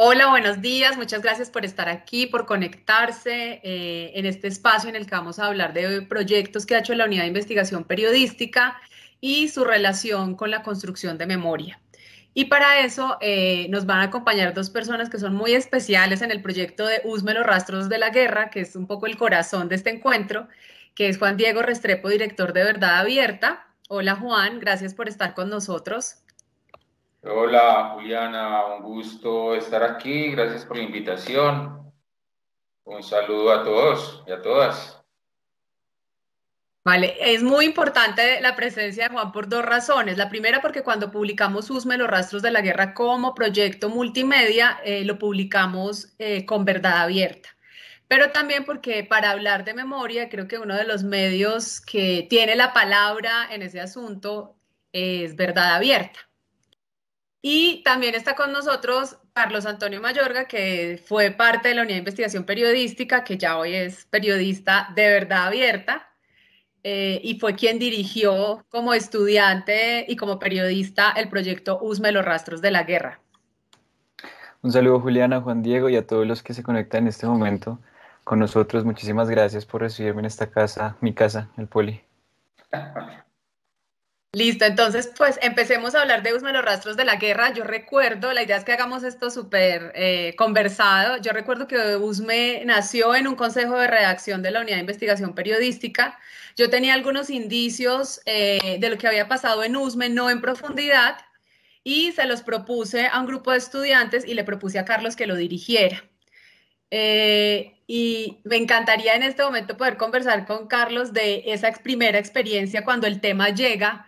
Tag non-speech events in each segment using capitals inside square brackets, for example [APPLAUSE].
Hola, buenos días. Muchas gracias por estar aquí, por conectarse eh, en este espacio en el que vamos a hablar de proyectos que ha hecho la Unidad de Investigación Periodística y su relación con la construcción de memoria. Y para eso eh, nos van a acompañar dos personas que son muy especiales en el proyecto de Usme los rastros de la guerra, que es un poco el corazón de este encuentro, que es Juan Diego Restrepo, director de Verdad Abierta. Hola Juan, gracias por estar con nosotros. Hola Juliana, un gusto estar aquí, gracias por la invitación. Un saludo a todos y a todas. Vale, es muy importante la presencia de Juan por dos razones. La primera porque cuando publicamos USME, los rastros de la guerra como proyecto multimedia, eh, lo publicamos eh, con verdad abierta. Pero también porque para hablar de memoria, creo que uno de los medios que tiene la palabra en ese asunto es verdad abierta. Y también está con nosotros Carlos Antonio Mayorga, que fue parte de la Unidad de Investigación Periodística, que ya hoy es periodista de verdad abierta, eh, y fue quien dirigió como estudiante y como periodista el proyecto Usme los rastros de la guerra. Un saludo Juliana, Juan Diego y a todos los que se conectan en este momento con nosotros. Muchísimas gracias por recibirme en esta casa, mi casa, el Poli. [LAUGHS] Listo, entonces pues empecemos a hablar de Usme los rastros de la guerra. Yo recuerdo, la idea es que hagamos esto súper eh, conversado. Yo recuerdo que Usme nació en un consejo de redacción de la Unidad de Investigación Periodística. Yo tenía algunos indicios eh, de lo que había pasado en Usme, no en profundidad, y se los propuse a un grupo de estudiantes y le propuse a Carlos que lo dirigiera. Eh, y me encantaría en este momento poder conversar con Carlos de esa primera experiencia cuando el tema llega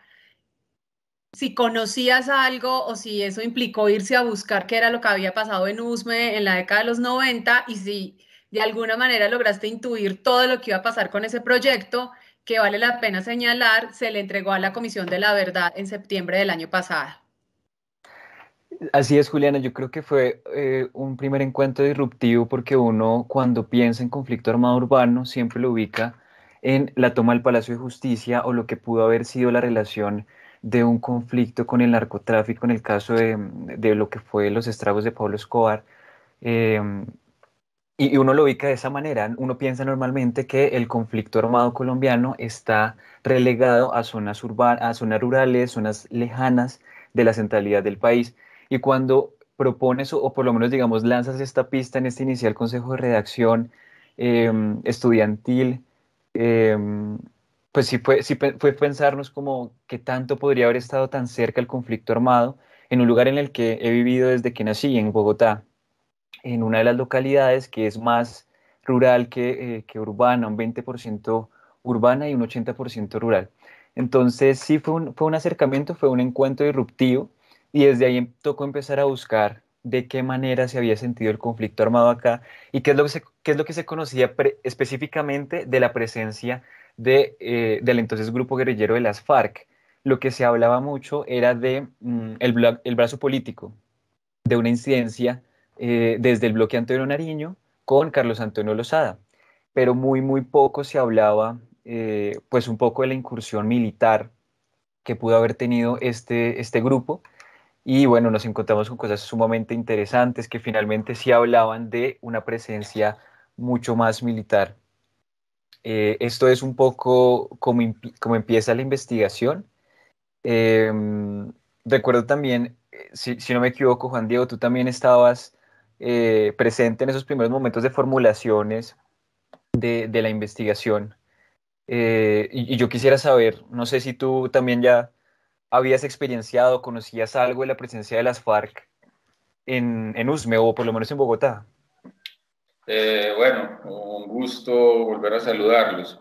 si conocías algo o si eso implicó irse a buscar qué era lo que había pasado en USME en la década de los 90 y si de alguna manera lograste intuir todo lo que iba a pasar con ese proyecto, que vale la pena señalar, se le entregó a la Comisión de la Verdad en septiembre del año pasado. Así es, Juliana, yo creo que fue eh, un primer encuentro disruptivo porque uno cuando piensa en conflicto armado urbano siempre lo ubica en la toma del Palacio de Justicia o lo que pudo haber sido la relación de un conflicto con el narcotráfico en el caso de, lo que fue los estragos de Pablo Escobar. Em, y, uno lo ubica de esa manera. Uno piensa normalmente que el conflicto armado colombiano está relegado a zonas urbanas, a zonas rurales, zonas lejanas de la centralidad del país. Y cuando propones, o por lo menos digamos, lanzas esta pista en este inicial consejo de redacción em, estudiantil, em, pues sí fue, sí fue pensarnos como que tanto podría haber estado tan cerca el conflicto armado en un lugar en el que he vivido desde que nací, en Bogotá, en una de las localidades que es más rural que, eh, que urbana, un 20% urbana y un 80% rural. Entonces sí fue un, fue un acercamiento, fue un encuentro disruptivo y desde ahí tocó empezar a buscar de qué manera se había sentido el conflicto armado acá y qué es lo que se, qué es lo que se conocía específicamente de la presencia eh, del entonces grupo guerrillero de las FARC. Lo que se hablaba mucho era de mm, el, el, brazo político, de una incidencia eh, desde el bloque Antonio Nariño con Carlos Antonio Lozada, pero muy, muy poco se hablaba, eh, pues un poco de la incursión militar que pudo haber tenido este, este grupo. Y bueno, nos encontramos con cosas sumamente interesantes que finalmente sí hablaban de una presencia mucho más militar eh, esto es un poco como, empieza la investigación. Em, recuerdo también, eh, si, no me equivoco, Juan Diego, tú también estabas eh, presente en esos primeros momentos de formulaciones de, la investigación. Y, yo quisiera saber, no sé si tú también ya habías experienciado, conocías algo de la presencia de las FARC en, en USME o por lo menos en Bogotá. Eh, bueno, un gusto volver a saludarlos.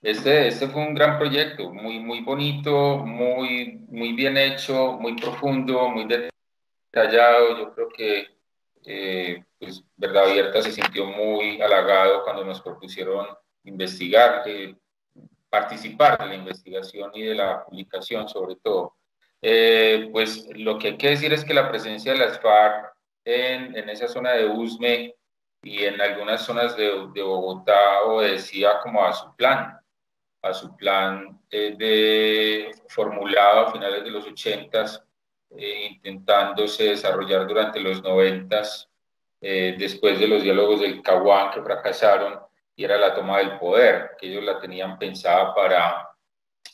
Este, este fue un gran proyecto, muy, muy bonito, muy, muy bien hecho, muy profundo, muy detallado. Yo creo que eh, pues, Verdad Abierta se sintió muy halagado cuando nos propusieron investigar, eh, participar de la investigación y de la publicación sobre todo. pues lo que hay que decir es que la presencia de las FARC en, en esa zona de Usme y en algunas zonas de, de Bogotá obedecía como a su plan, a su plan eh, de, formulado a finales de los 80, eh, intentándose desarrollar durante los 90 eh, después de los diálogos del Caguán que fracasaron y era la toma del poder, que ellos la tenían pensada para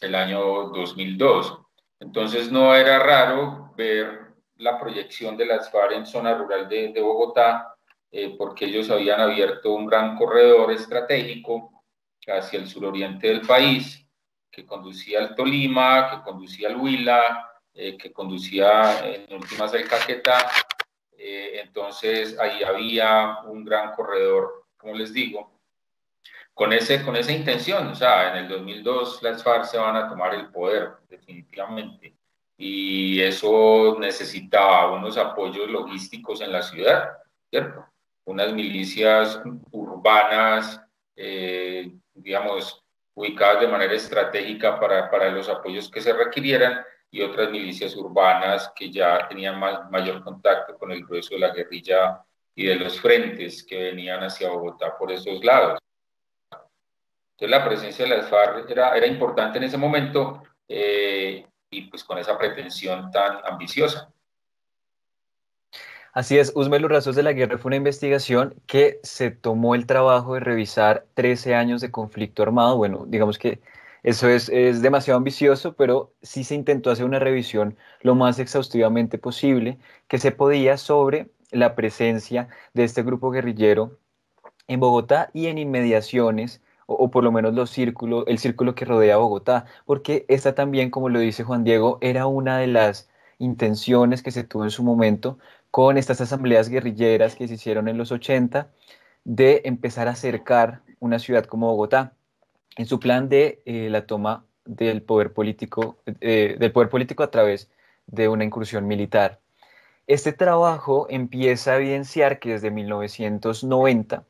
el año 2002. Entonces no era raro ver la proyección de las FARC en zona rural de, de Bogotá, eh, porque ellos habían abierto un gran corredor estratégico hacia el suroriente del país, que conducía al Tolima, que conducía al Huila, eh, que conducía en últimas al Caquetá. Eh, entonces ahí había un gran corredor, como les digo, con, ese, con esa intención. O sea, en el 2002 las FARC se van a tomar el poder, definitivamente. Y eso necesitaba unos apoyos logísticos en la ciudad, ¿cierto? Unas milicias urbanas, eh, digamos, ubicadas de manera estratégica para, para los apoyos que se requirieran y otras milicias urbanas que ya tenían mayor contacto con el grueso de la guerrilla y de los frentes que venían hacia Bogotá por esos lados. Entonces la presencia de las FARC era, era importante en ese momento eh, y pues con esa pretensión tan ambiciosa. Así es, Usme los Razos de la Guerra fue una investigación que se tomó el trabajo de revisar 13 años de conflicto armado. Bueno, digamos que eso es, es, demasiado ambicioso, pero sí se intentó hacer una revisión lo más exhaustivamente posible que se podía sobre la presencia de este grupo guerrillero en Bogotá y en inmediaciones, o, por lo menos los círculos, el círculo que rodea Bogotá, porque esta también, como lo dice Juan Diego, era una de las intenciones que se tuvo en su momento con estas asambleas guerrilleras que se hicieron en los 80 de empezar a acercar una ciudad como Bogotá en su plan de eh, la toma del poder político, eh, del poder político a través de una incursión militar. Este trabajo empieza a evidenciar que desde 1990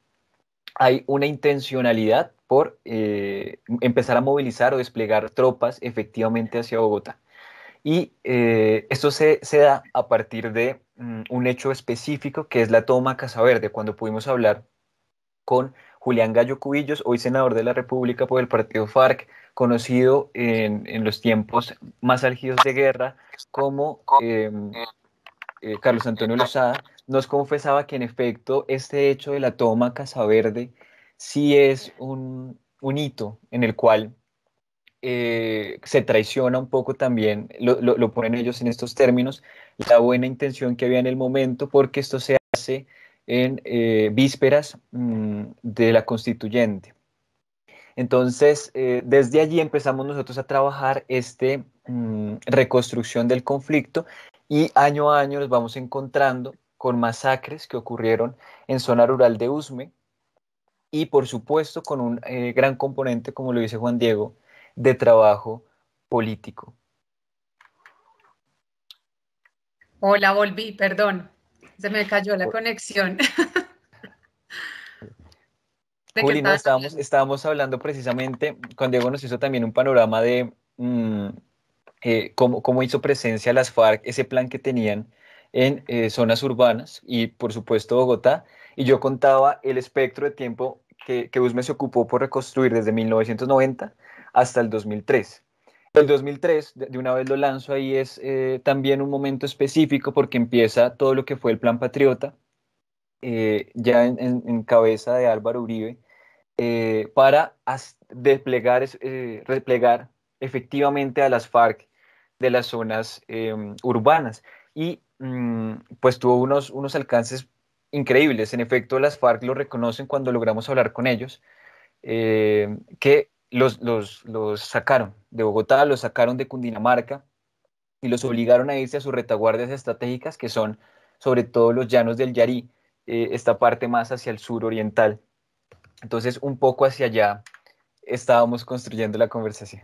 hay una intencionalidad por eh, empezar a movilizar o desplegar tropas efectivamente hacia Bogotá. Y esto se, se, da a partir de mm, un hecho específico que es la toma Casa Verde, cuando pudimos hablar con Julián Gallo Cubillos, hoy senador de la República por el partido FARC, conocido en, los tiempos más álgidos de guerra como em, eh, Carlos Antonio Lozada, nos confesaba que en efecto este hecho de la toma Casa Verde sí es un, hito en el cual eh, se traiciona un poco también, lo, lo, ponen ellos en estos términos, la buena intención que había en el momento, porque esto se hace en eh, vísperas mm, de la constituyente. Entonces, eh, desde allí empezamos nosotros a trabajar esta mm, reconstrucción del conflicto y año a año nos vamos encontrando con masacres que ocurrieron en zona rural de Usme y por supuesto con un gran componente, como lo dice Juan Diego, de trabajo político. Hola, volví, perdón. Se me cayó la conexión. [LAUGHS] Juli, estábamos, estábamos, hablando precisamente, cuando Diego nos hizo también un panorama de mm, eh, cómo, hizo presencia las FARC, ese plan que tenían en eh, zonas urbanas y por supuesto Bogotá, y yo contaba el espectro de tiempo que, que USME se ocupó por reconstruir desde 1990 hasta el 2003. El 2003, de una vez lo lanzo ahí, es eh, también un momento específico porque empieza todo lo que fue el Plan Patriota, eh, ya en, cabeza de Álvaro Uribe, eh, para desplegar, replegar efectivamente a las FARC de las zonas em, urbanas. Y mm, pues tuvo unos, unos alcances increíbles. En efecto, las FARC lo reconocen cuando logramos hablar con ellos, que los, los, los sacaron de Bogotá, los sacaron de Cundinamarca y los obligaron a irse a sus retaguardias estratégicas, que son sobre todo los llanos del Yarí, eh, esta parte más hacia el sur oriental. Entonces, un poco hacia allá estábamos construyendo la conversación.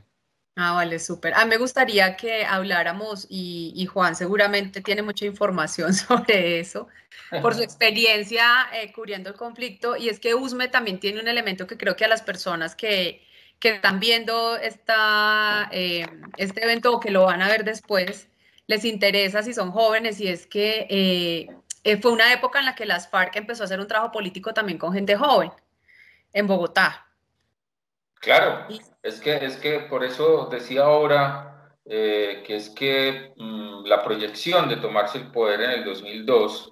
Ah, vale, súper. Ah, me gustaría que habláramos y, Juan seguramente tiene mucha información [LAUGHS] sobre eso, por su [LAUGHS] experiencia eh, cubriendo el conflicto. Y es que USME también tiene un elemento que creo que a las personas que, que están viendo esta, eh, este evento o que lo van a ver después, les interesa si son jóvenes y es que eh, eh, fue una época en la que las FARC empezó a hacer un trabajo político también con gente joven en Bogotá. Claro, es que, es que por eso decía ahora que es que mm, la proyección de tomarse el poder en el 2002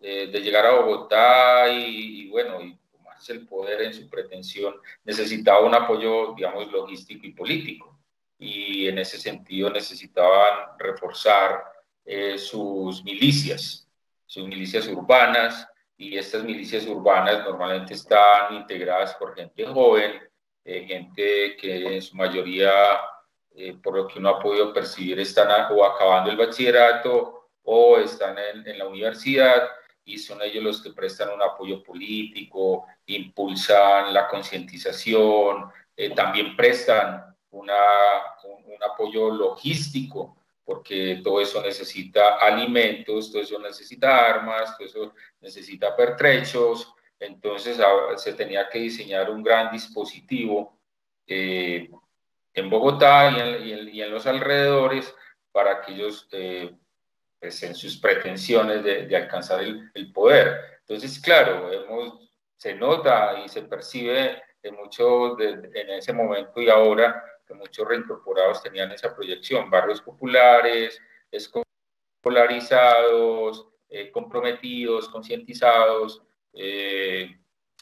eh, de llegar a Bogotá y, bueno, y el poder en su pretensión, necesitaba un apoyo, digamos, logístico y político. Y en ese sentido necesitaban reforzar eh, sus milicias, sus milicias urbanas, y estas milicias urbanas normalmente están integradas por gente joven, eh, gente que en su mayoría, por lo que uno ha podido percibir, están o acabando el bachillerato o están en la universidad y son ellos los que prestan un apoyo político, impulsan la concientización, eh, también prestan un, apoyo logístico, porque todo eso necesita alimentos, todo eso necesita armas, todo eso necesita pertrechos, entonces ah, se tenía que diseñar un gran dispositivo eh, en Bogotá y en, los alrededores para que ellos eh, pues, en sus pretensiones de, alcanzar el, poder. Entonces, claro, hemos, se nota y se percibe en, mucho en ese momento y ahora que muchos reincorporados tenían esa proyección, barrios populares, escolarizados, eh, comprometidos, concientizados. Eh,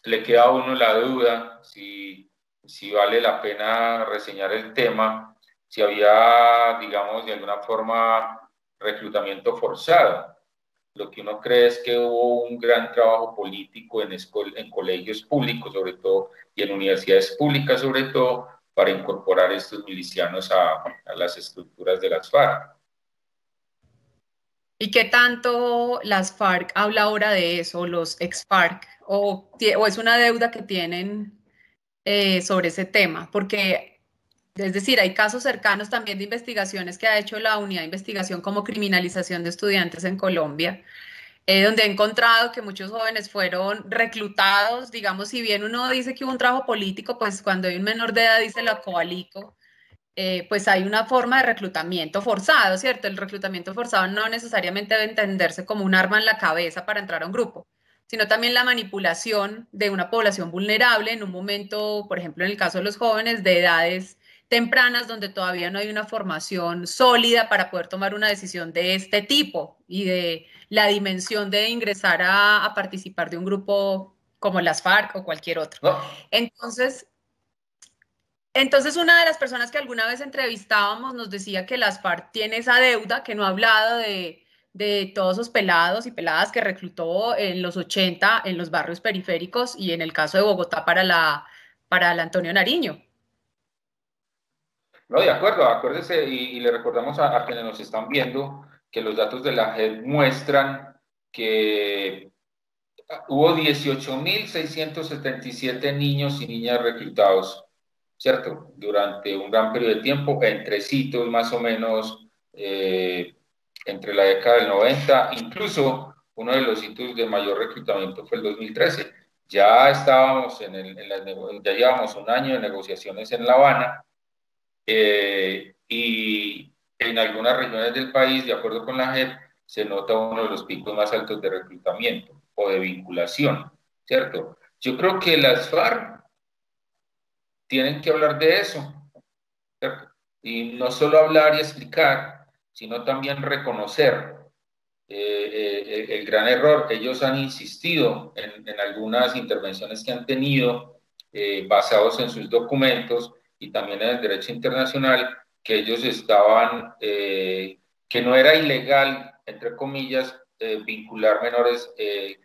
le queda a uno la duda si, si vale la pena reseñar el tema, si había, digamos, de alguna forma reclutamiento forzado. Lo que uno cree es que hubo un gran trabajo político en, en colegios públicos, sobre todo, y en universidades públicas, sobre todo, para incorporar estos milicianos a, las estructuras de las FARC. ¿Y qué tanto las FARC habla ahora de eso, los ex-FARC? O, o, es una deuda que tienen eh, sobre ese tema? Porque es decir, hay casos cercanos también de investigaciones que ha hecho la unidad de investigación como criminalización de estudiantes en Colombia, eh, donde he encontrado que muchos jóvenes fueron reclutados, digamos, si bien uno dice que hubo un trabajo político, pues cuando hay un menor de edad dice lo coalico, eh, pues hay una forma de reclutamiento forzado, ¿cierto? El reclutamiento forzado no necesariamente debe entenderse como un arma en la cabeza para entrar a un grupo, sino también la manipulación de una población vulnerable en un momento, por ejemplo, en el caso de los jóvenes de edades tempranas donde todavía no hay una formación sólida para poder tomar una decisión de este tipo y de la dimensión de ingresar a, participar de un grupo como las FARC o cualquier otro. Entonces, entonces, una de las personas que alguna vez entrevistábamos nos decía que las FARC tiene esa deuda, que no ha hablado de, de todos esos pelados y peladas que reclutó en los 80 en los barrios periféricos y en el caso de Bogotá para la, para la Antonio Nariño. No, de acuerdo, acuérdese y, le recordamos a, quienes nos están viendo que los datos de la JED muestran que hubo 18.677 niños y niñas reclutados, ¿cierto? Durante un gran periodo de tiempo, entre sitios más o menos eh, entre la década del 90, incluso uno de los sitios de mayor reclutamiento fue el 2013. Ya estábamos en, el, en ya llevamos un año de negociaciones en La Habana eh, y en algunas regiones del país, de acuerdo con la JEP, se nota uno de los picos más altos de reclutamiento o de vinculación, ¿cierto? Yo creo que las FARC tienen que hablar de eso, ¿cierto? Y no solo hablar y explicar, sino también reconocer eh, eh, el gran error. Ellos han insistido en, en algunas intervenciones que han tenido basados en sus documentos y también en el derecho internacional que ellos estaban, eh, que no era ilegal, entre comillas, eh, vincular menores eh,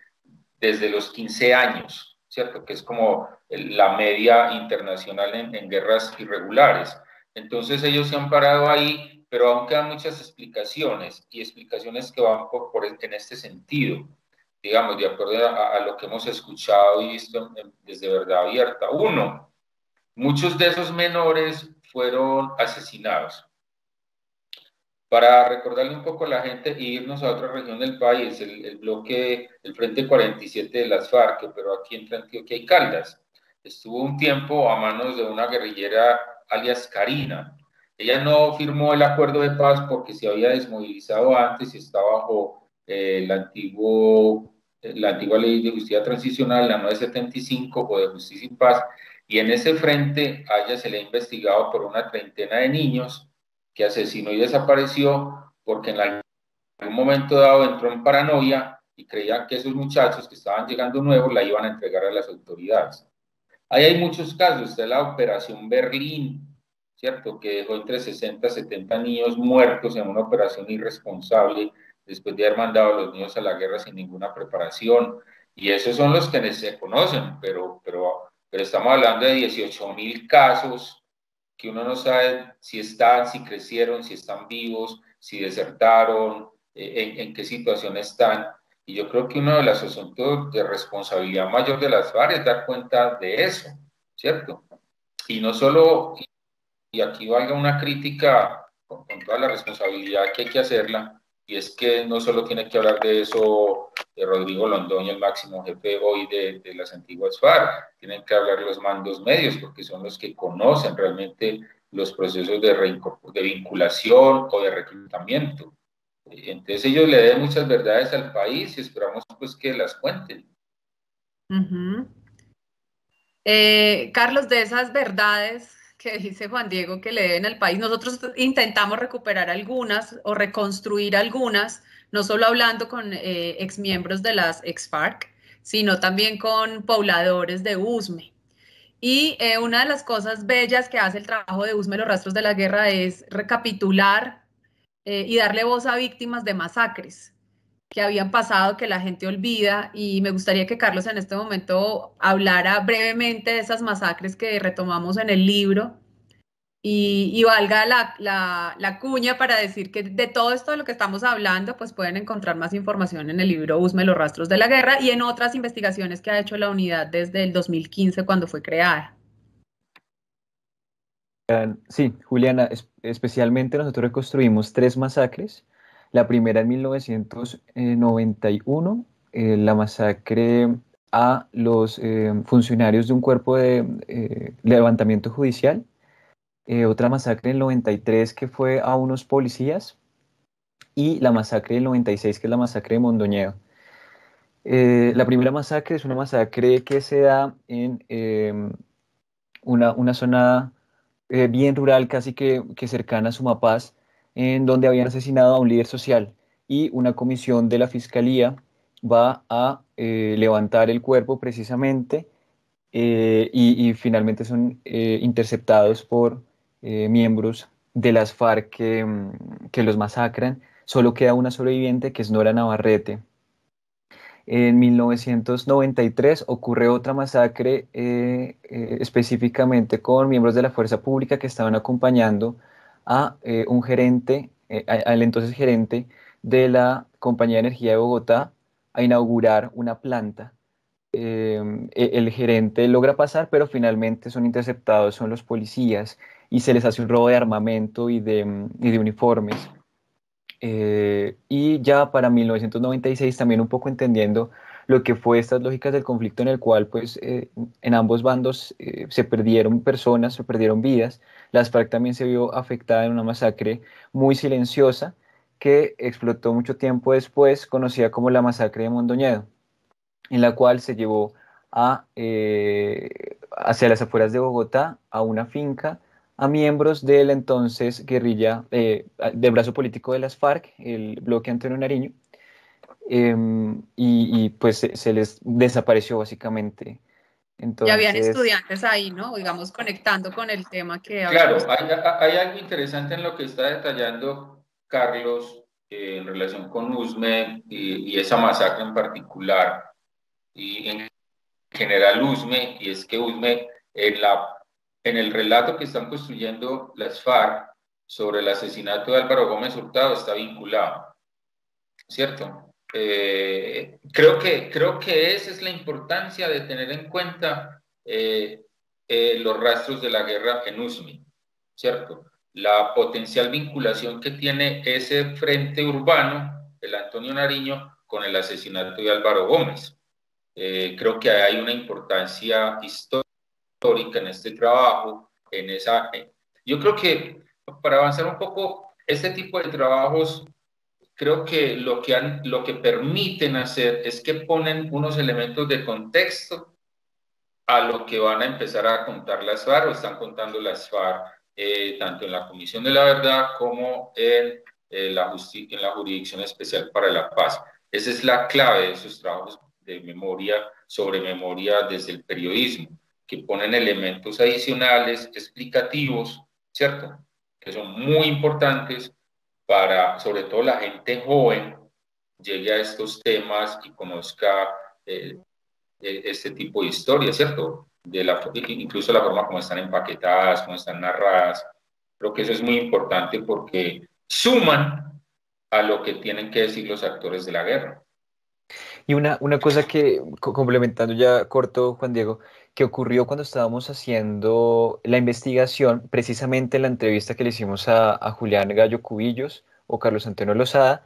desde los 15 años, ¿cierto? Que es como la media internacional en, guerras irregulares. Entonces ellos se han parado ahí, pero aún quedan muchas explicaciones y explicaciones que van por, en este sentido, digamos, de acuerdo a, lo que hemos escuchado y visto desde verdad abierta. Uno, Muchos de esos menores fueron asesinados. Para recordarle un poco a la gente e irnos a otra región del país, el, bloque, el Frente 47 de las FARC, pero aquí entre Antioquia y Caldas, estuvo un tiempo a manos de una guerrillera alias Karina. Ella no firmó el acuerdo de paz porque se había desmovilizado antes y estaba bajo eh, el antiguo, la antigua ley de justicia transicional, la 975 o de justicia y paz, y en ese frente a se le ha investigado por una treintena de niños que asesinó y desapareció porque en algún momento dado entró en paranoia y creían que esos muchachos que estaban llegando nuevos la iban a entregar a las autoridades. Ahí hay muchos casos, está la Operación Berlín, ¿cierto? Que dejó entre 60 y 70 niños muertos en una operación irresponsable después de haber mandado a los niños a la guerra sin ninguna preparación. Y esos son los que se conocen, pero, pero, pero estamos hablando de 18 mil casos que uno no sabe si están, si crecieron, si están vivos, si desertaron, eh, en, en qué situación están. Y yo creo que uno de los asuntos de responsabilidad mayor de las FARC es dar cuenta de eso, ¿cierto? Y no solo, y aquí valga una crítica con, toda la responsabilidad que hay que hacerla, y es que no solo tiene que hablar de eso de Rodrigo Londoño, el máximo jefe hoy de, las antiguas FARC, tienen que hablar los mandos medios, porque son los que conocen realmente los procesos de, de vinculación o de reclutamiento. Entonces ellos le den muchas verdades al país y esperamos pues que las cuenten. Eh, Carlos, de esas verdades que dice Juan Diego que le deben al país, nosotros intentamos recuperar algunas o reconstruir algunas, no solo hablando con eh, exmiembros de las ex-FARC, sino también con pobladores de USME. Y eh, una de las cosas bellas que hace el trabajo de USME, los rastros de la guerra, es recapitular eh, y darle voz a víctimas de masacres que habían pasado, que la gente olvida. Y me gustaría que Carlos en este momento hablara brevemente de esas masacres que retomamos en el libro y, valga la, cuña para decir que de todo esto de lo que estamos hablando, pues pueden encontrar más información en el libro Usme los rastros de la guerra y en otras investigaciones que ha hecho la unidad desde el 2015 cuando fue creada. Sí, Juliana, especialmente nosotros reconstruimos tres masacres. La primera en 1991, eh, la masacre a los eh, funcionarios de un cuerpo de eh, levantamiento judicial. Otra masacre en el 93 que fue a unos policías. Y la masacre del 96 que es la masacre de Mondoñedo. la primera masacre es una masacre que se da en una, una zona eh, bien rural, casi que, cercana a Sumapaz, en donde habían asesinado a un líder social y una comisión de la fiscalía va a eh, levantar el cuerpo precisamente eh, y, finalmente son interceptados por miembros de las FARC que, mm, que, los masacran. Solo queda una sobreviviente que es Nora Navarrete. En 1993 ocurre otra masacre eh, eh, específicamente con miembros de la fuerza pública que estaban acompañando a eh, un gerente, al entonces gerente de la Compañía de Energía de Bogotá a inaugurar una planta. Em, e, el gerente logra pasar, pero finalmente son interceptados, son los policías y se les hace un robo de armamento y de, y de uniformes. Eh, y ya para 1996 también un poco entendiendo lo que fue estas lógicas del conflicto en el cual pues eh, en ambos bandos eh, se perdieron personas, se perdieron vidas. Las FARC también se vio afectada en una masacre muy silenciosa que explotó mucho tiempo después, conocida como la masacre de Mondoñedo, en la cual se llevó a, hacia las afueras de Bogotá a una finca a miembros del entonces guerrilla eh, del brazo político de las FARC, el bloque Antonio Nariño, em, y, pues se, les desapareció básicamente. Entonces, ya habían estudiantes ahí, ¿no? Digamos, conectando con el tema que... Claro, hay, hay, algo interesante en lo que está detallando Carlos eh, en relación con USME y, y esa masacre en particular, y en general USME, y es que USME en la en el relato que están construyendo las FARC sobre el asesinato de Álvaro Gómez Hurtado está vinculado, ¿cierto? Eh, creo, que, creo que esa es la importancia de tener en cuenta eh, eh, los rastros de la guerra en USMI, ¿cierto? La potencial vinculación que tiene ese frente urbano, el Antonio Nariño, con el asesinato de Álvaro Gómez. creo que hay una importancia histórica en este trabajo, en esa... Yo creo que para avanzar un poco, este tipo de trabajos creo que lo que, han, lo que permiten hacer es que ponen unos elementos de contexto a lo que van a empezar a contar las FARC o están contando las FARC, eh, tanto en la Comisión de la Verdad como en, eh, la en la Jurisdicción Especial para la Paz. Esa es la clave de esos trabajos de memoria sobre memoria desde el periodismo, que ponen elementos adicionales, explicativos, ¿cierto? Que son muy importantes para, sobre todo la gente joven, llegue a estos temas y conozca eh, e, este tipo de historias, ¿cierto? De la, incluso la forma como están empaquetadas, como están narradas. Creo que eso es muy importante porque suman a lo que tienen que decir los actores de la guerra. Y una, una cosa que, complementando ya corto, Juan Diego, que ocurrió cuando estábamos haciendo la investigación, precisamente en la entrevista que le hicimos a, a Julián Gallo Cubillos o Carlos Antonio Lozada,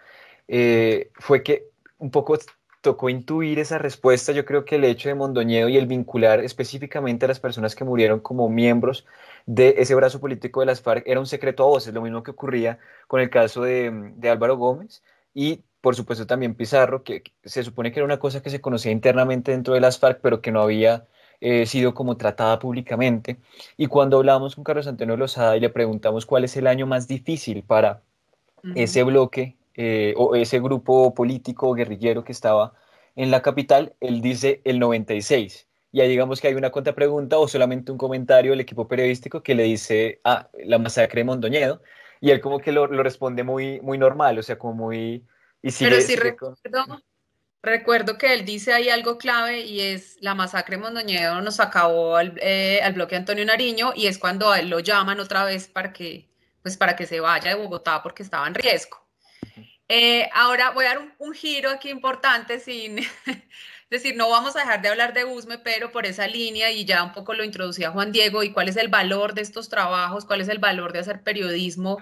eh, fue que un poco tocó intuir esa respuesta. Yo creo que el hecho de Mondoñedo y el vincular específicamente a las personas que murieron como miembros de ese brazo político de las FARC era un secreto a voces, lo mismo que ocurría con el caso de, de Álvaro Gómez y por supuesto también Pizarro, que se supone que era una cosa que se conocía internamente dentro de las FARC, pero que no había eh, sido como tratada públicamente. Y cuando hablamos con Carlos Antonio Lozada y le preguntamos cuál es el año más difícil para ese bloque eh, o ese grupo político guerrillero que estaba en la capital, él dice el 96. Y ahí digamos que hay una contrapregunta o solamente un comentario del equipo periodístico que le dice, ah, la masacre de Mondoñedo, y él como que lo, lo responde muy, muy normal, o sea, como muy pero sí recuerdo, recuerdo que él dice ahí algo clave y es la masacre Mondoñedo nos acabó al, eh, al, bloque Antonio Nariño y es cuando a él lo llaman otra vez para que, pues para que se vaya de Bogotá porque estaba en riesgo. Eh, ahora voy a dar un, un, giro aquí importante sin [LAUGHS] decir, no vamos a dejar de hablar de USME, pero por esa línea y ya un poco lo introducía Juan Diego y cuál es el valor de estos trabajos, cuál es el valor de hacer periodismo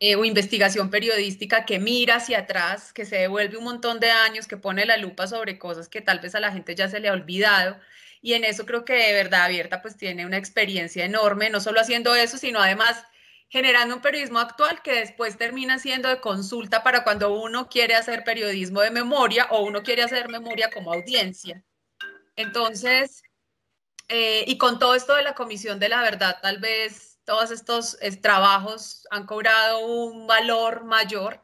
eh, o investigación periodística que mira hacia atrás, que se devuelve un montón de años, que pone la lupa sobre cosas que tal vez a la gente ya se le ha olvidado. Y en eso creo que de verdad Abierta pues tiene una experiencia enorme, no solo haciendo eso, sino además generando un periodismo actual que después termina siendo de consulta para cuando uno quiere hacer periodismo de memoria o uno quiere hacer memoria como audiencia. Entonces, eh, y con todo esto de la Comisión de la Verdad, tal vez todos estos trabajos han cobrado un valor mayor,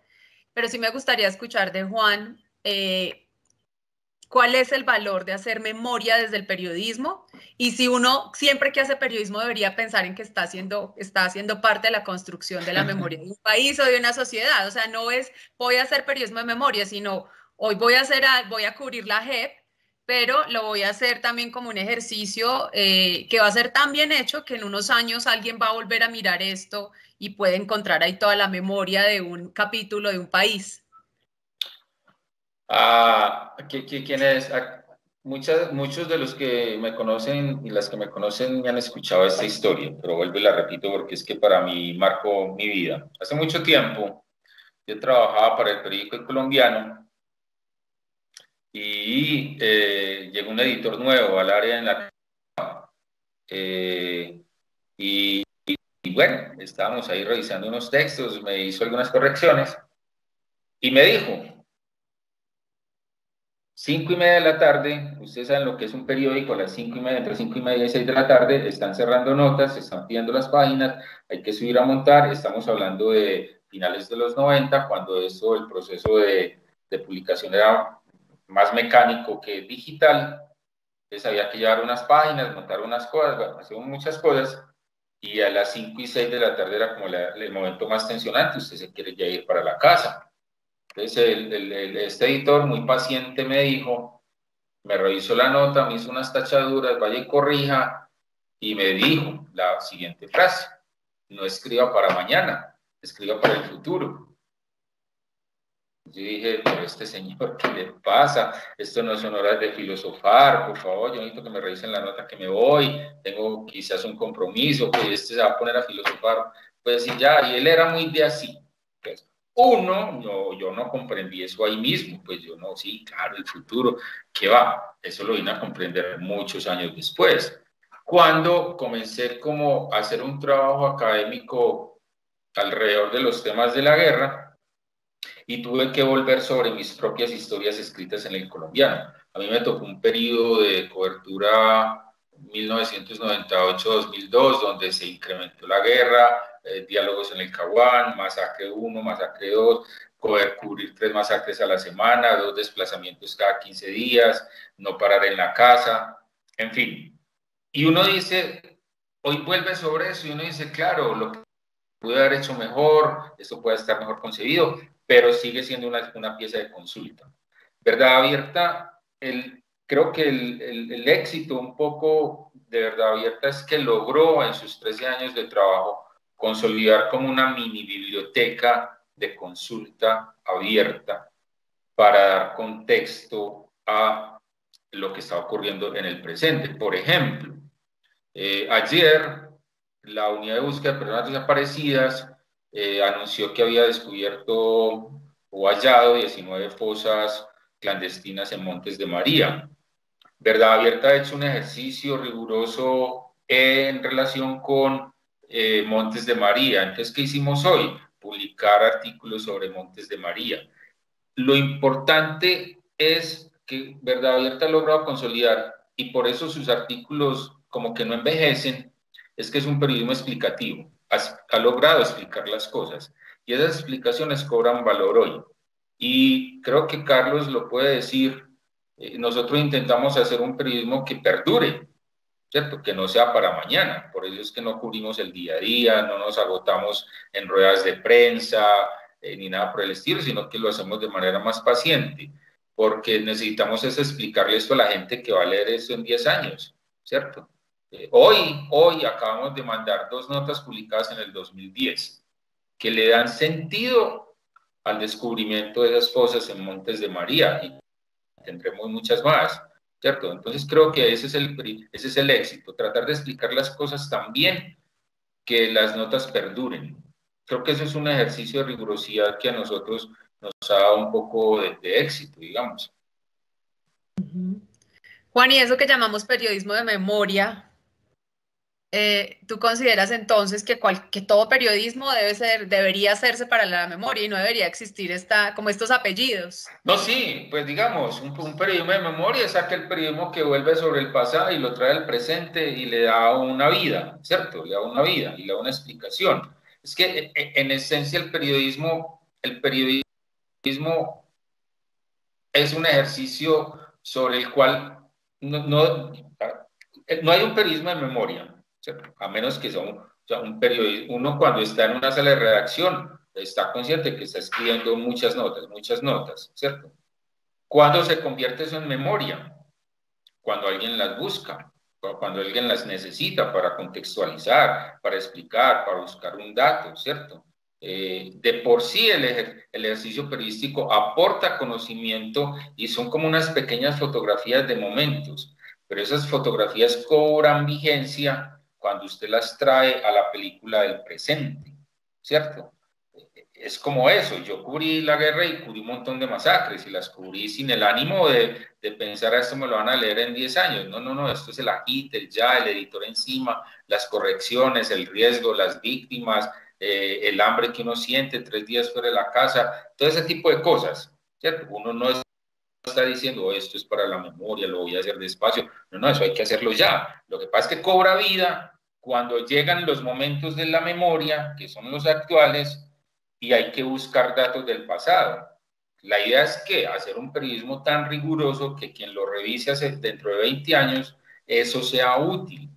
pero sí me gustaría escuchar de Juan eh, cuál es el valor de hacer memoria desde el periodismo y si uno siempre que hace periodismo debería pensar en que está haciendo, está haciendo parte de la construcción de la memoria de un país o de una sociedad. O sea, no es voy a hacer periodismo de memoria, sino hoy voy a, hacer, voy a cubrir la JEP pero lo voy a hacer también como un ejercicio eh, que va a ser tan bien hecho que en unos años alguien va a volver a mirar esto y puede encontrar ahí toda la memoria de un capítulo de un país. Ah, ¿quién es? Ah, muchas, muchos de los que me conocen y las que me conocen me han escuchado esta historia, pero vuelvo y la repito porque es que para mí marcó mi vida. Hace mucho tiempo yo trabajaba para el periódico colombiano y eh, llegó un editor nuevo al área en la eh, y, y, bueno, estábamos ahí revisando unos textos, me hizo algunas correcciones y me dijo, cinco y media de la tarde, ustedes saben lo que es un periódico, a las cinco y media, entre cinco y media y seis de la tarde, están cerrando notas, están pidiendo las páginas, hay que subir a montar, estamos hablando de finales de los 90, cuando eso, el proceso de, de publicación era más mecánico que digital. Entonces había que llevar unas páginas, montar unas cosas, bueno, hacíamos muchas cosas. Y a las 5 y 6 de la tarde era como el momento más tensionante, usted se quiere ya ir para la casa. Entonces el, este editor muy paciente me dijo, me revisó la nota, me hizo unas tachaduras, vaya y corrija, y me dijo la siguiente frase, no escriba para mañana, escriba para el futuro. Yo dije, pero este señor, [LAUGHS] ¿qué le pasa? Esto no son horas de filosofar, por favor, yo necesito que me revisen la nota que me voy, tengo quizás un compromiso, que este se va a poner a filosofar. Pues y ya, y él era muy de así. Pues, uno, no, yo no comprendí eso ahí mismo, pues yo no, sí, claro, el futuro, ¿qué va? Eso lo vine a comprender muchos años después. Cuando comencé como a hacer un trabajo académico alrededor de los temas de la guerra, y tuve que volver sobre mis propias historias escritas en el colombiano. A mí me tocó un periodo de cobertura 1998-2002, donde se incrementó la guerra, eh, diálogos en el Caguán, masacre 1, masacre 2, poder cubrir tres masacres a la semana, dos desplazamientos cada 15 días, no parar en la casa, en fin. Y uno dice, hoy vuelve sobre eso y uno dice, claro, lo que pude haber hecho mejor, esto puede estar mejor concebido, pero sigue siendo una, una pieza de consulta. Verdad abierta, el, creo que el, el, éxito un poco de verdad abierta es que logró en sus 13 años de trabajo consolidar como una mini biblioteca de consulta abierta para dar contexto a lo que está ocurriendo en el presente. Por ejemplo, eh, ayer la unidad de búsqueda de personas desaparecidas eh, anunció que había descubierto o hallado 19 fosas clandestinas en Montes de María. Verdad Abierta ha hecho un ejercicio riguroso en relación con eh, Montes de María. Entonces, ¿qué hicimos hoy? Publicar artículos sobre Montes de María. Lo importante es que Verdad Abierta ha logrado consolidar y por eso sus artículos como que no envejecen, es que es un periodismo explicativo. Ha, logrado explicar las cosas y esas explicaciones cobran valor hoy. Y creo que Carlos lo puede decir eh, nosotros intentamos hacer un periodismo que perdure, ¿cierto? Que no sea para mañana. Por eso es que no cubrimos el día a día, no nos agotamos en ruedas de prensa eh, ni nada por el estilo, sino que lo hacemos de manera más paciente, porque necesitamos es explicarle esto a la gente que va a leer esto en 10 años, ¿cierto? Eh, hoy, hoy acabamos de mandar dos notas publicadas en el 2010 que le dan sentido al descubrimiento de esas cosas en Montes de María y tendremos muchas más, ¿cierto? Entonces creo que ese es el, ese es el éxito, tratar de explicar las cosas tan bien que las notas perduren. Creo que eso es un ejercicio de rigurosidad que a nosotros nos ha dado un poco de, de éxito, digamos. Juan, y eso que llamamos periodismo de memoria, eh, ¿tú consideras entonces que, todo periodismo debe ser, debería hacerse para la memoria y no debería existir esta, como estos apellidos? No, sí, pues digamos, un, periodismo de memoria es aquel periodismo que vuelve sobre el pasado y lo trae al presente y le da una vida, ¿cierto? Le da una vida y le da una explicación. Es que e, e, en esencia el periodismo, el periodismo es un ejercicio sobre el cual no, no, no hay un periodismo de memoria a menos que sea un, un periodista, uno cuando está en una sala de redacción está consciente que está escribiendo muchas notas, muchas notas, ¿cierto? ¿Cuándo se convierte eso en memoria? Cuando alguien las busca, cuando alguien las necesita para contextualizar, para explicar, para buscar un dato, ¿cierto? Eh, de por sí el, ejercicio periodístico aporta conocimiento y son como unas pequeñas fotografías de momentos, pero esas fotografías cobran vigencia cuando usted las trae a la película del presente, ¿cierto? Es como eso, yo cubrí la guerra y cubrí un montón de masacres y las cubrí sin el ánimo de, de pensar esto me lo van a leer en 10 años. No, no, no, esto es el agite, el ya, el editor encima, las correcciones, el riesgo, las víctimas, eh, el hambre que uno siente tres días fuera de la casa, todo ese tipo de cosas, ¿cierto? Uno no es está diciendo esto es para la memoria, lo voy a hacer despacio. No, no, eso hay que hacerlo ya. Lo que pasa es que cobra vida cuando llegan los momentos de la memoria, que son los actuales, y hay que buscar datos del pasado. La idea es que hacer un periodismo tan riguroso que quien lo revise dentro de 20 años, eso sea útil.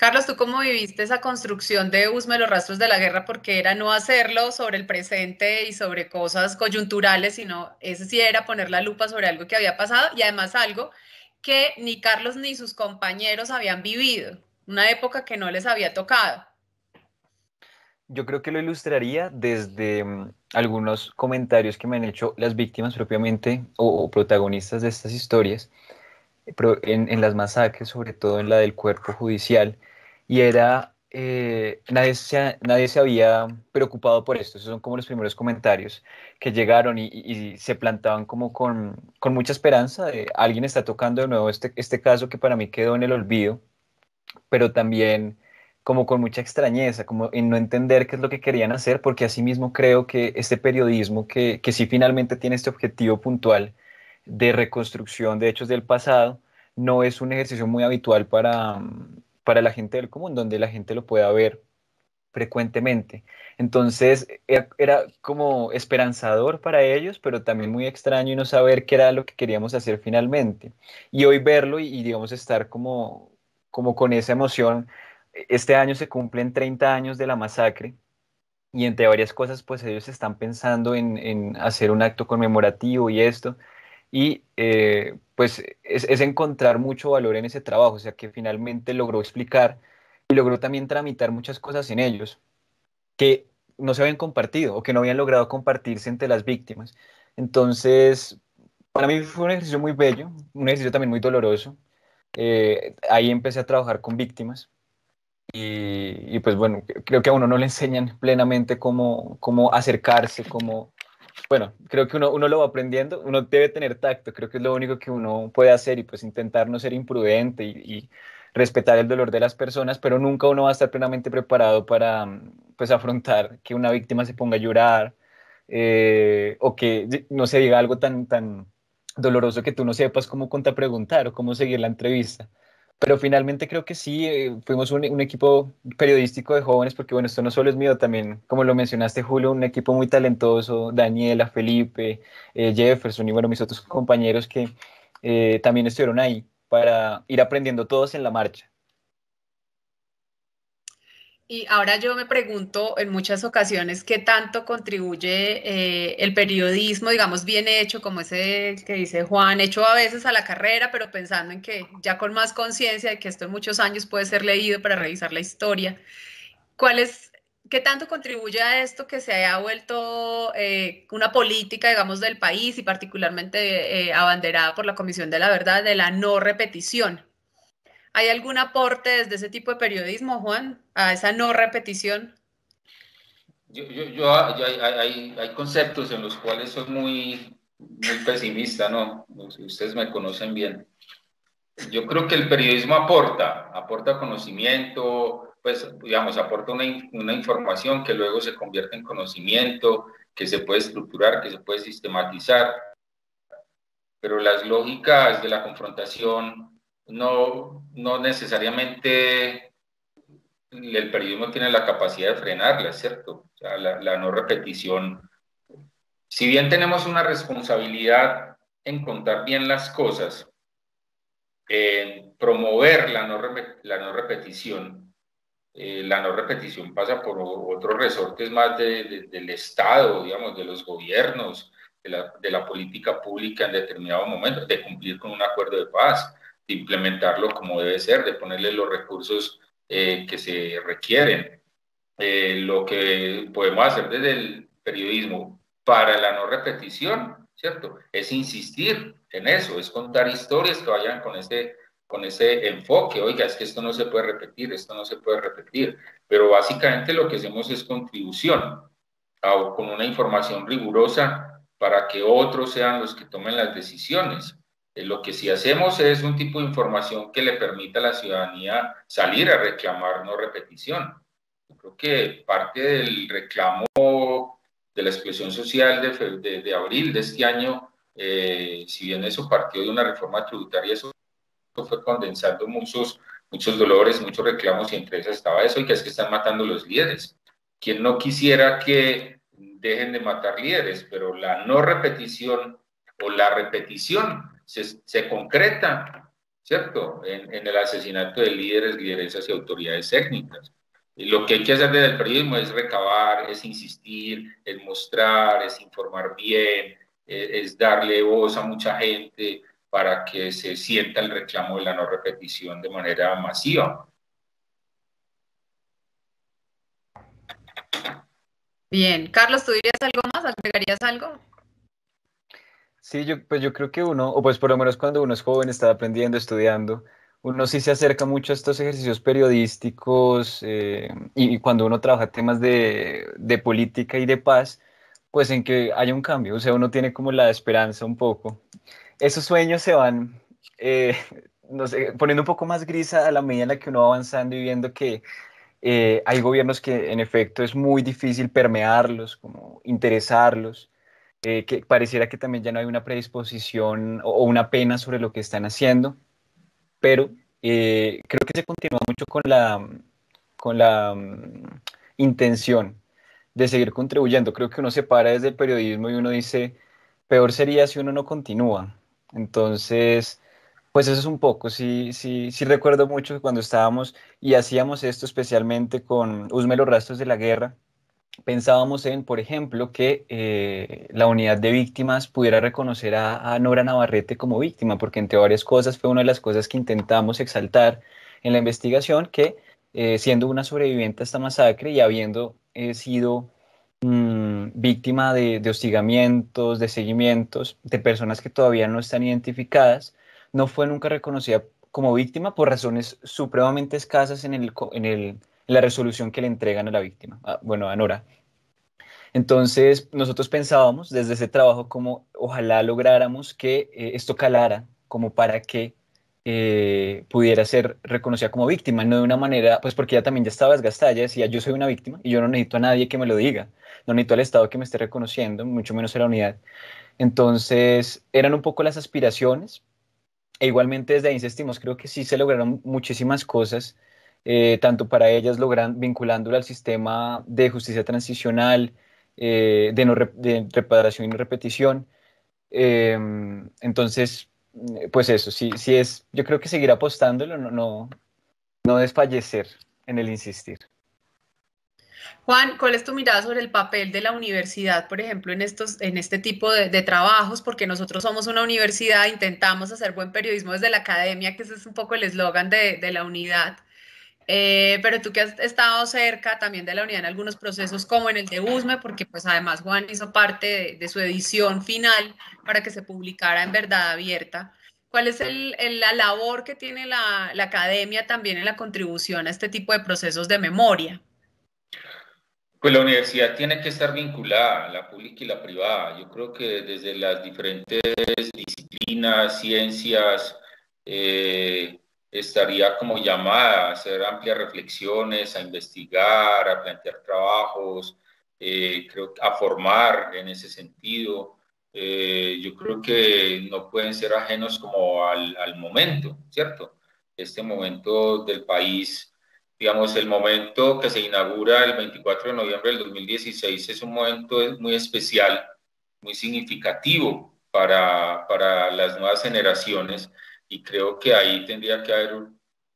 Carlos, ¿tú cómo viviste esa construcción de Usme los rastros de la guerra? Porque era no hacerlo sobre el presente y sobre cosas coyunturales, sino ese sí era poner la lupa sobre algo que había pasado y además algo que ni Carlos ni sus compañeros habían vivido, una época que no les había tocado. Yo creo que lo ilustraría desde um, algunos comentarios que me han hecho las víctimas propiamente o, protagonistas de estas historias, en las masacres, sobre todo en la del cuerpo judicial, y era, eh, nadie, se, nadie se había preocupado por esto, esos son como los primeros comentarios que llegaron y, se plantaban como con, con, mucha esperanza, alguien está tocando de nuevo este, este caso que para mí quedó en el olvido, pero también como con mucha extrañeza, como en no entender qué es lo que querían hacer, porque asimismo creo que este periodismo que, que sí finalmente tiene este objetivo puntual de reconstrucción de hechos del pasado, no es un ejercicio muy habitual para, para la gente del común, donde la gente lo pueda ver frecuentemente. Entonces era, como esperanzador para ellos, pero también muy extraño y no saber qué era lo que queríamos hacer finalmente. Y hoy verlo y, digamos estar como, como con esa emoción. Este año se cumplen 30 años de la masacre y entre varias cosas pues ellos están pensando en, hacer un acto conmemorativo y esto. Y eh, pues es, encontrar mucho valor en ese trabajo, o sea que finalmente logró explicar y logró también tramitar muchas cosas en ellos que no se habían compartido o que no habían logrado compartirse entre las víctimas. Entonces, para mí fue un ejercicio muy bello, un ejercicio también muy doloroso. Eh, ahí empecé a trabajar con víctimas y, pues bueno, creo que a uno no le enseñan plenamente cómo, cómo acercarse, cómo... Bueno, creo que uno, uno lo va aprendiendo, uno debe tener tacto, creo que es lo único que uno puede hacer y pues intentar no ser imprudente y respetar el dolor de las personas, pero nunca uno va a estar plenamente preparado para pues, afrontar que una víctima se ponga a llorar eh, o que no se diga algo tan, tan doloroso que tú no sepas cómo contrapreguntar o cómo seguir la entrevista. Pero finalmente creo que sí, eh, fuimos un, equipo periodístico de jóvenes, porque bueno, esto no solo es mío, también, como lo mencionaste Julio, un equipo muy talentoso, Daniela, Felipe, eh, Jefferson y bueno, mis otros compañeros que también estuvieron ahí para ir aprendiendo todos en la marcha. Y ahora yo me pregunto en muchas ocasiones qué tanto contribuye eh, el periodismo, digamos, bien hecho, como ese que dice Juan, hecho a veces a la carrera, pero pensando en que ya con más conciencia de que esto en muchos años puede ser leído para revisar la historia. ¿Cuál es ¿Qué tanto contribuye a esto que se haya vuelto eh, una política, digamos, del país y particularmente eh, abanderada por la Comisión de la Verdad de la no repetición? ¿Hay algún aporte desde ese tipo de periodismo, Juan, a esa no repetición? Yo, yo, hay, hay, conceptos en los cuales soy muy, muy pesimista, ¿no? Ustedes me conocen bien. Yo creo que el periodismo aporta, aporta conocimiento, pues, digamos, aporta una, una, información que luego se convierte en conocimiento, que se puede estructurar, que se puede sistematizar, pero las lógicas de la confrontación no, no necesariamente el periodismo tiene la capacidad de frenarla, ¿cierto? La, la no repetición. Si bien tenemos una responsabilidad en contar bien las cosas, en promover la no, la no repetición, eh, la no repetición pasa por otros resortes más del Estado, digamos, de los gobiernos, de la, de la, política pública en determinado momento, de cumplir con un acuerdo de paz, de implementarlo como debe ser, de ponerle los recursos eh, que se requieren. Eh, lo que podemos hacer desde el periodismo para la no repetición, ¿cierto? Es insistir en eso, es contar historias que vayan con este con ese enfoque, oiga, es que esto no se puede repetir, esto no se puede repetir, pero básicamente lo que hacemos es contribución con una información rigurosa para que otros sean los que tomen las decisiones. Eh, lo que sí hacemos es un tipo de información que le permita a la ciudadanía salir a reclamar no repetición. Yo creo que parte del reclamo de la expresión social de, de, abril de este año, eh, si bien eso partió de una reforma tributaria, eso fue condensando muchos, muchos dolores, muchos reclamos y entre esas estaba eso y que es que están matando los líderes. Quien no quisiera que dejen de matar líderes, pero la no repetición o la repetición se, concreta, ¿cierto? En, el asesinato de líderes, lideresas y autoridades técnicas. Y lo que hay que hacer desde el periodismo es recabar, es insistir, es mostrar, es informar bien, es, es darle voz a mucha gente, para que se sienta el reclamo de la no repetición de manera masiva. Bien, Carlos, ¿tú dirías algo más? ¿Agregarías algo? Sí, yo, pues yo creo que uno, o pues por lo menos cuando uno es joven, está aprendiendo, estudiando, uno sí se acerca mucho a estos ejercicios periodísticos eh, y, cuando uno trabaja temas de, de, política y de paz, pues en que haya un cambio, o sea, uno tiene como la esperanza un poco. Esos sueños se van, eh, [LAUGHS] no sé, poniendo un poco más grisa a la medida en la que uno va avanzando y viendo que eh, hay gobiernos que en efecto es muy difícil permearlos, como interesarlos, eh, que pareciera que también ya no hay una predisposición o, una pena sobre lo que están haciendo, pero eh, creo que se continúa mucho con la, con la mm, intención de seguir contribuyendo. Creo que uno se para desde el periodismo y uno dice, peor sería si uno no continúa. Entonces, pues eso es un poco, sí, sí, sí recuerdo mucho que cuando estábamos y hacíamos esto especialmente con Usme los rastros de la guerra, pensábamos en, por ejemplo, que eh, la unidad de víctimas pudiera reconocer a, Nora Navarrete como víctima, porque entre varias cosas fue una de las cosas que intentamos exaltar en la investigación, que eh, siendo una sobreviviente a esta masacre y habiendo eh, sido mm, víctima de, de hostigamientos, de seguimientos, de personas que todavía no están identificadas, no fue nunca reconocida como víctima por razones supremamente escasas en, el, en, la resolución que le entregan a la víctima, bueno, a Nora. Entonces, nosotros pensábamos desde ese trabajo como ojalá lográramos que eh, esto calara como para que eh, pudiera ser reconocida como víctima, no de una manera, pues porque ella también ya estaba desgastada, ella decía, yo soy una víctima y yo no necesito a nadie que me lo diga, no necesito al Estado que me esté reconociendo, mucho menos a la unidad. Entonces, eran un poco las aspiraciones, e igualmente desde ahí insistimos, creo que sí se lograron muchísimas cosas, eh, tanto para ellas logran, vinculándola al sistema de justicia transicional, eh, de, no, de reparación y repetición. Em, entonces, pues eso, sí, sí es, yo creo que seguir apostándolo, no, no, no desfallecer en el insistir. Juan, ¿cuál es tu mirada sobre el papel de la universidad, por ejemplo, en, estos, en este tipo de, trabajos? Porque nosotros somos una universidad, intentamos hacer buen periodismo desde la academia, que ese es un poco el eslogan de, la unidad. Eh, pero tú que has estado cerca también de la unidad en algunos procesos, como en el de USME, porque pues además Juan hizo parte de, su edición final para que se publicara en verdad abierta. ¿Cuál es la labor que tiene la academia también en la contribución a este tipo de procesos de memoria? Pues la universidad tiene que estar vinculada, la pública y la privada. Yo creo que desde las diferentes disciplinas, ciencias, eh, estaría como llamada a hacer amplias reflexiones, a investigar, a plantear trabajos, eh, creo, a formar en ese sentido. Eh, yo creo que no pueden ser ajenos como al, al momento, ¿cierto? Este momento del país digamos, el momento que se inaugura el 24 de noviembre del 2016 es un momento muy especial, muy significativo para, para las nuevas generaciones y creo que ahí tendría que haber, o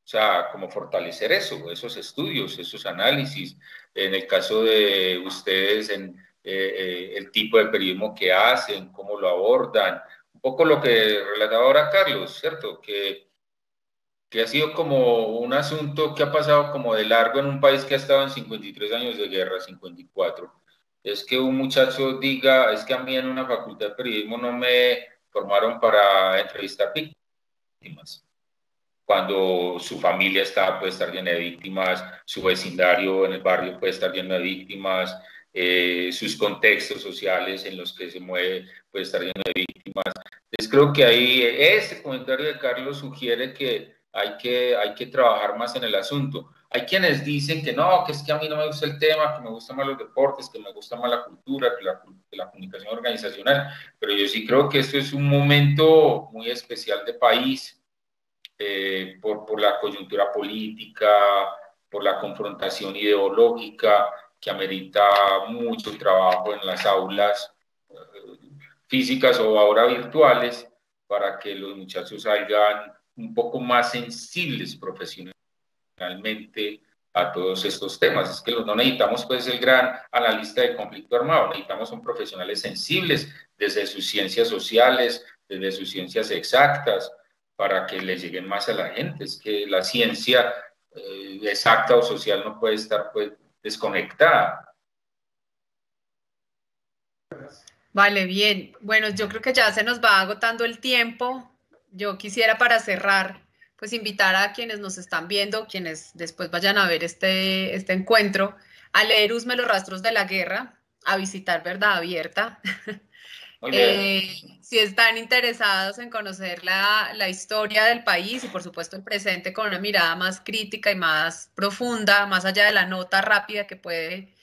sea, como fortalecer eso, esos estudios, esos análisis. En el caso de ustedes, en eh, eh, el tipo de periodismo que hacen, cómo lo abordan, un poco lo que relataba ahora Carlos, ¿cierto? Que que ha sido como un asunto que ha pasado como de largo en un país que ha estado en 53 años de guerra, 54. Es que un muchacho diga, es que a mí en una facultad de periodismo no me formaron para entrevistar víctimas. Cuando su familia está, puede estar llena de víctimas, su vecindario en el barrio puede estar lleno de víctimas, eh, sus contextos sociales en los que se mueve puede estar lleno de víctimas. Entonces creo que ahí ese comentario de Carlos sugiere que hay que, hay que trabajar más en el asunto. Hay quienes dicen que no, que es que a mí no me gusta el tema, que me gustan más los deportes, que me gusta más la cultura, que la, la comunicación organizacional, pero yo sí creo que esto es un momento muy especial de país eh, por, por la coyuntura política, por la confrontación ideológica que amerita mucho trabajo en las aulas eh, físicas o ahora virtuales para que los muchachos salgan un poco más sensibles profesionalmente a todos estos temas. Es que no necesitamos pues el gran analista de conflicto armado, necesitamos son profesionales sensibles desde sus ciencias sociales, desde sus ciencias exactas, para que le lleguen más a la gente. Es que la ciencia eh, exacta o social no puede estar pues desconectada. Vale, bien. Bueno, yo creo que ya se nos va agotando el tiempo yo quisiera para cerrar, pues invitar a quienes nos están viendo, quienes después vayan a ver este, este encuentro, a leer Usme los rastros de la guerra, a visitar Verdad Abierta. Eh, si están interesados en conocer la, la, historia del país y por supuesto el presente con una mirada más crítica y más profunda, más allá de la nota rápida que puede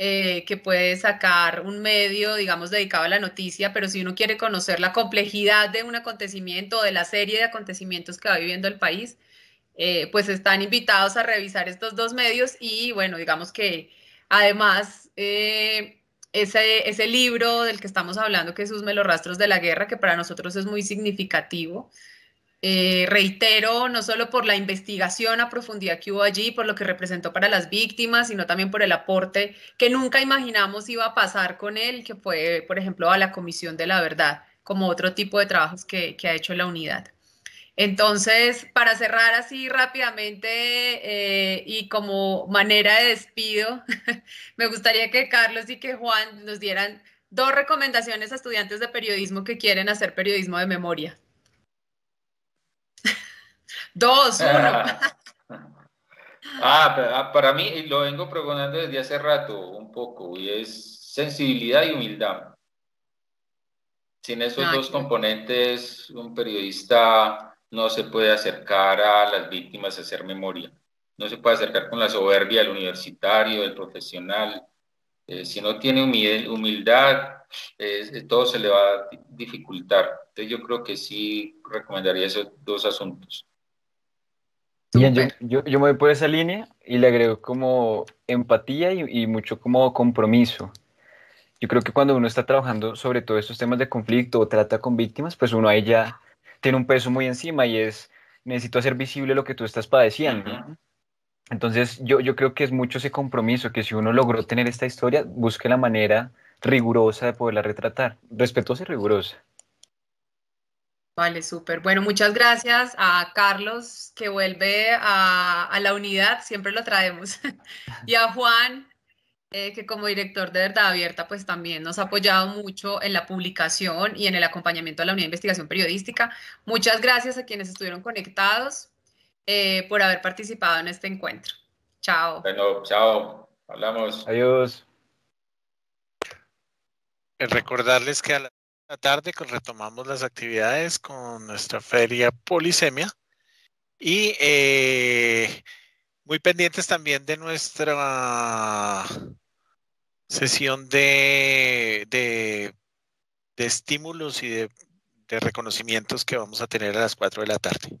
eh, que puede sacar un medio, digamos, dedicado a la noticia, pero si uno quiere conocer la complejidad de un acontecimiento, de la serie de acontecimientos que va viviendo el país, eh, pues están invitados a revisar estos dos medios y bueno, digamos que además eh, ese, ese libro del que estamos hablando, que es Usme los rastros de la guerra, que para nosotros es muy significativo, eh, reitero, no solo por la investigación a profundidad que hubo allí, por lo que representó para las víctimas, sino también por el aporte que nunca imaginamos iba a pasar con él, que fue, por ejemplo, a la Comisión de la Verdad, como otro tipo de trabajos que, que ha hecho la unidad. Entonces, para cerrar así rápidamente eh, y como manera de despido, [LAUGHS] me gustaría que Carlos y que Juan nos dieran dos recomendaciones a estudiantes de periodismo que quieren hacer periodismo de memoria. [LAUGHS] Dos, uno. ah, ah para mí lo vengo pregonando desde hace rato un poco y es sensibilidad y humildad. Sin esos ah, dos componentes, un periodista no se puede acercar a las víctimas a hacer memoria. No se puede acercar con la soberbia del universitario, del profesional. Eh, si no tiene humildad, todo se le va a dificultar. Entonces yo creo que sí recomendaría esos dos asuntos. Bien, yo, yo, me voy por esa línea y le agrego como empatía y, y, mucho como compromiso. Yo creo que cuando uno está trabajando sobre todos estos temas de conflicto o trata con víctimas, pues uno ahí ya tiene un peso muy encima y es, necesito hacer visible lo que tú estás padeciendo. Entonces yo, yo creo que es mucho ese compromiso, que si uno logró tener esta historia, busque la manera rigurosa de poderla retratar, respetuosa y rigurosa. Vale, súper. Bueno, muchas gracias a Carlos que vuelve a, la unidad, siempre lo traemos, [LAUGHS] y a Juan, eh, que como director de Verdad Abierta, pues también nos ha apoyado mucho en la publicación y en el acompañamiento a la unidad de investigación periodística. Muchas gracias a quienes estuvieron conectados eh, por haber participado en este encuentro. Chao. Bueno, chao. Hablamos. Adiós. Recordarles que a la tarde retomamos las actividades con nuestra feria Polisemia y eh, muy pendientes también de nuestra sesión de, de, estímulos y de, de reconocimientos que vamos a tener a las 4 de la tarde.